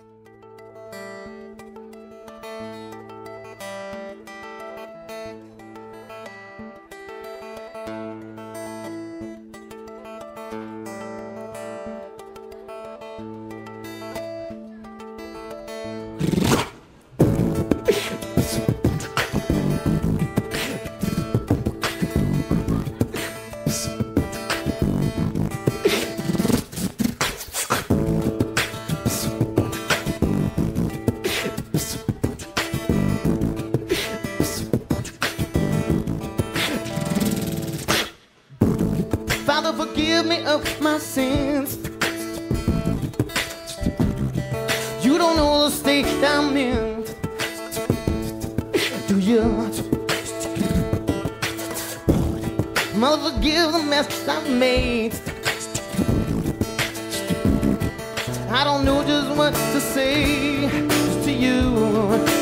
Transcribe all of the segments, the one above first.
Father, forgive me of my sins. You don't know the state I'm in. Do you? Mother, forgive the mess I made. I don't know just what to say to you.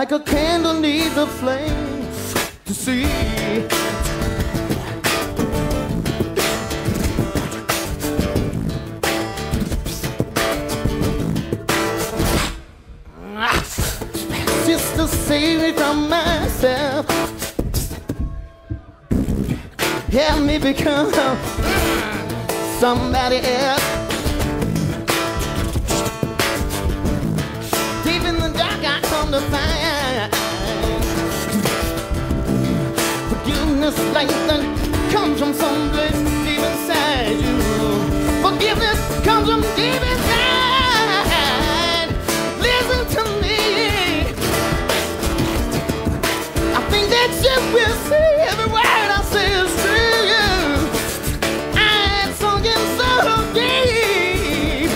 Like a candle needs a flame to see. To save me from myself. Help me become somebody else. Deep in the dark, I come to find forgiveness like that comes from someplace deep inside you. Forgiveness comes from deep inside. Listen to me. I think that you will see every word I say is true. I'm sunk in so deep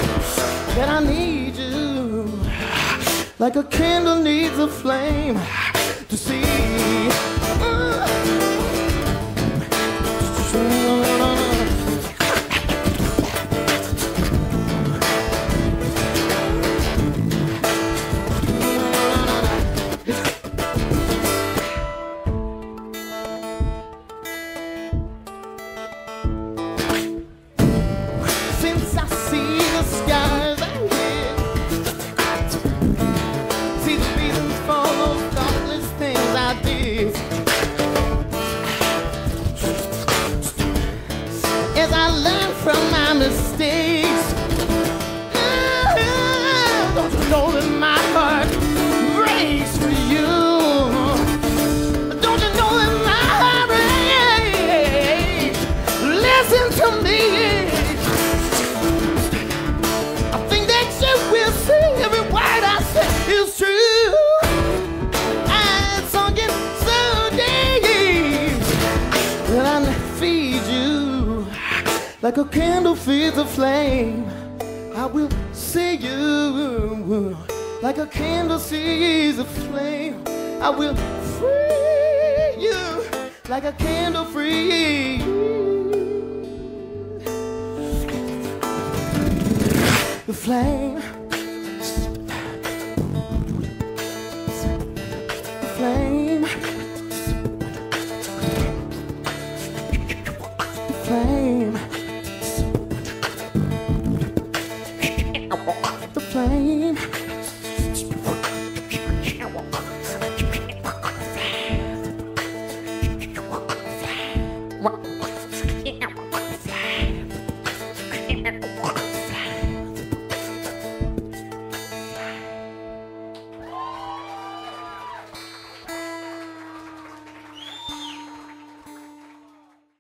that I need you, like a candle needs a flame to see. Like a candle feeds a flame. I will see you like a candle sees a flame. I will free you like a candle free the flame.